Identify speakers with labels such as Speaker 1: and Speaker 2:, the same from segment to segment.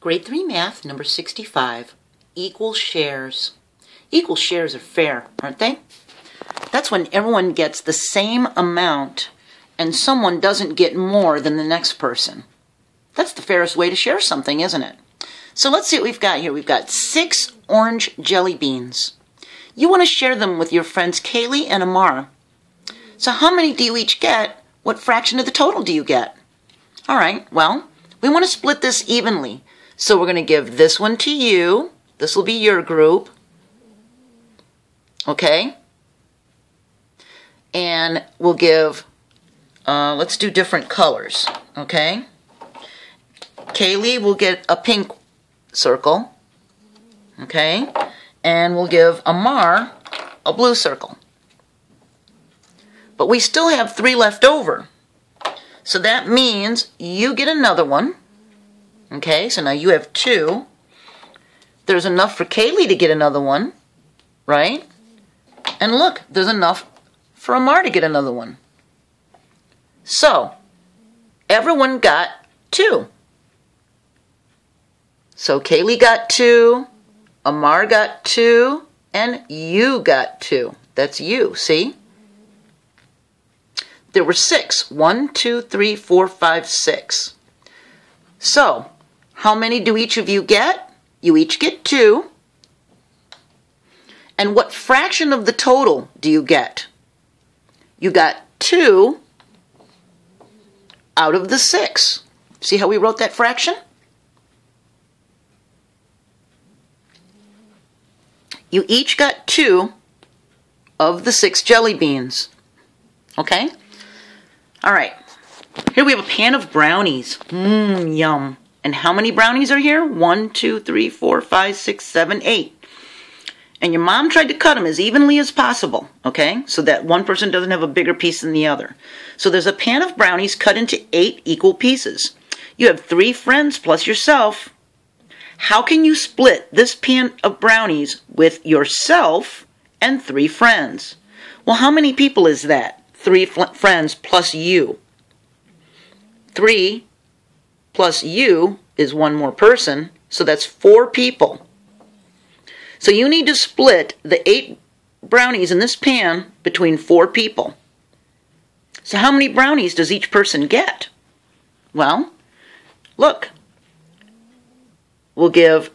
Speaker 1: Grade 3 Math, number 65, equal shares. Equal shares are fair, aren't they? That's when everyone gets the same amount and someone doesn't get more than the next person. That's the fairest way to share something, isn't it? So let's see what we've got here. We've got six orange jelly beans. You want to share them with your friends Kaylee and Amar. So how many do you each get? What fraction of the total do you get? All right, well, we want to split this evenly. So we're going to give this one to you. This will be your group. Okay? And we'll give, uh, let's do different colors. Okay? Kaylee will get a pink circle. Okay? And we'll give Amar a blue circle. But we still have three left over. So that means you get another one. Okay, so now you have two. There's enough for Kaylee to get another one, right? And look, there's enough for Amar to get another one. So, everyone got two. So Kaylee got two, Amar got two, and you got two. That's you, see? There were six. One, two, three, four, five, six. So, how many do each of you get? You each get two. And what fraction of the total do you get? You got two out of the six. See how we wrote that fraction? You each got two of the six jelly beans. Okay? All right. Here we have a pan of brownies. Mmm, yum. And how many brownies are here? One, two, three, four, five, six, seven, eight. And your mom tried to cut them as evenly as possible, okay? So that one person doesn't have a bigger piece than the other. So there's a pan of brownies cut into eight equal pieces. You have three friends plus yourself. How can you split this pan of brownies with yourself and three friends? Well, how many people is that? Three friends plus you. Three plus you is one more person, so that's four people. So you need to split the eight brownies in this pan between four people. So how many brownies does each person get? Well, look. We'll give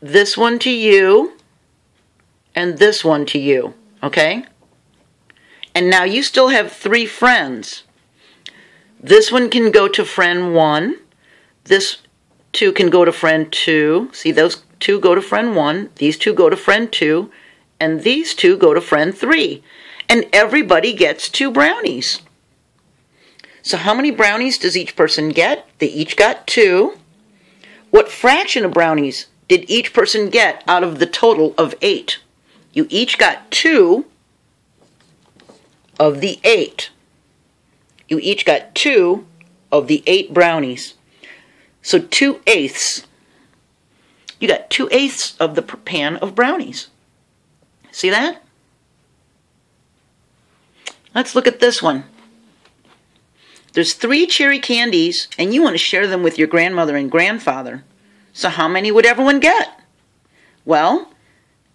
Speaker 1: this one to you and this one to you, okay? And now you still have three friends. This one can go to friend one. This two can go to friend two. See, those two go to friend one. These two go to friend two. And these two go to friend three. And everybody gets two brownies. So how many brownies does each person get? They each got two. What fraction of brownies did each person get out of the total of eight? You each got two of the eight. You each got two of the eight brownies. So two eighths. You got two eighths of the pan of brownies. See that? Let's look at this one. There's three cherry candies, and you want to share them with your grandmother and grandfather. So how many would everyone get? Well,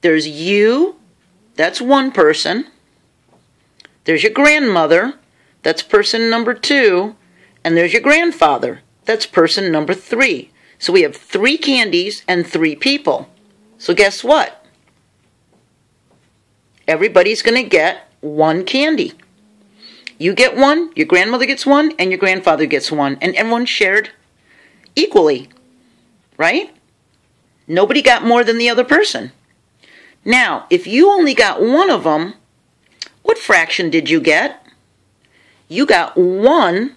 Speaker 1: there's you, that's one person. There's your grandmother, that's person number two. And there's your grandfather, that's person number three. So we have three candies and three people. So guess what? Everybody's going to get one candy. You get one, your grandmother gets one, and your grandfather gets one, and everyone shared equally, right? Nobody got more than the other person. Now, if you only got one of them, what fraction did you get? You got one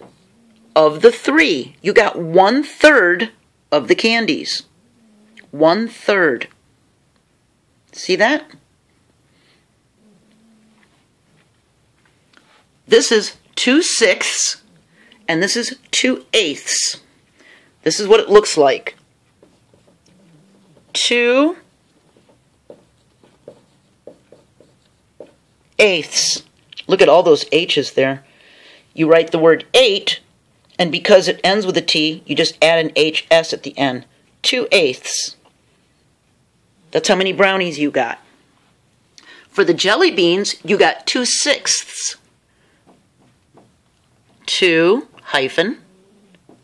Speaker 1: of the three. You got one third of the candies. One third. See that? This is two sixths and this is two eighths. This is what it looks like. Two eighths. Look at all those H's there. You write the word eight and because it ends with a T, you just add an HS at the end. 2 eighths. That's how many brownies you got. For the jelly beans, you got 2 sixths. 2 hyphen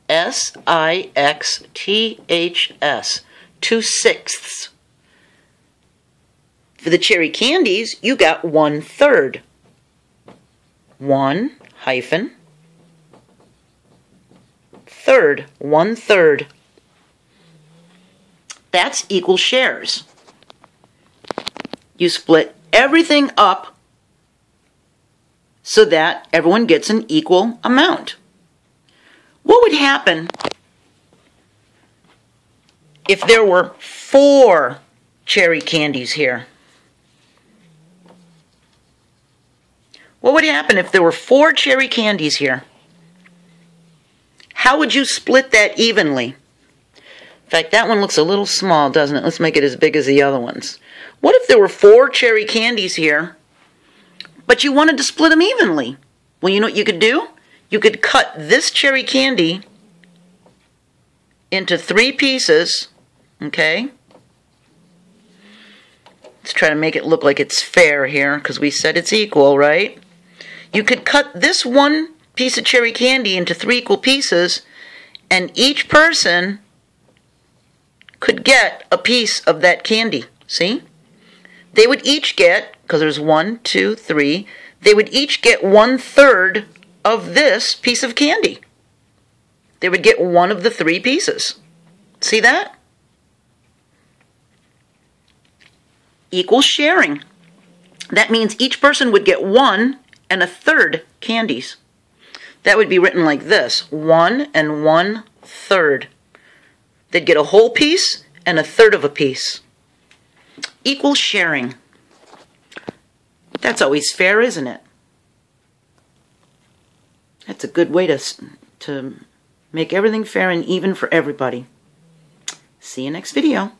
Speaker 1: S I X T H S. 2 sixths. For the cherry candies, you got one third. 1 hyphen third, one third. That's equal shares. You split everything up so that everyone gets an equal amount. What would happen if there were four cherry candies here? What would happen if there were four cherry candies here? How would you split that evenly? In fact, that one looks a little small, doesn't it? Let's make it as big as the other ones. What if there were four cherry candies here, but you wanted to split them evenly? Well, you know what you could do? You could cut this cherry candy into three pieces, okay? Let's try to make it look like it's fair here, because we said it's equal, right? You could cut this one piece of cherry candy into three equal pieces, and each person could get a piece of that candy. See? They would each get, because there's one, two, three, they would each get one third of this piece of candy. They would get one of the three pieces. See that? Equal sharing. That means each person would get one and a third candies. That would be written like this one and one third. They'd get a whole piece and a third of a piece. Equal sharing. That's always fair, isn't it? That's a good way to, to make everything fair and even for everybody. See you next video.